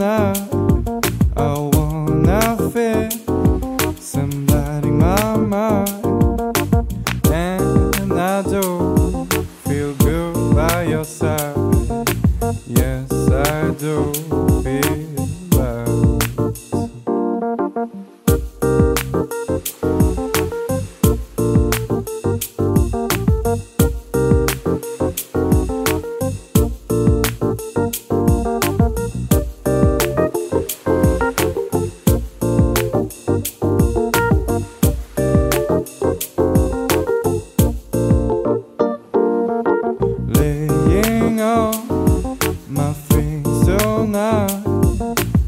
I wanna fit somebody in my mind, and I do feel good by your side. Yes, I do. ring my face all night.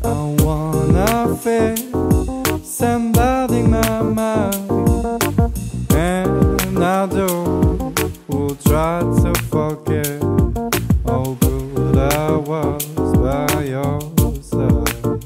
I wanna feel somebody in my mind, and I do. Will try to forget all good I was by your side.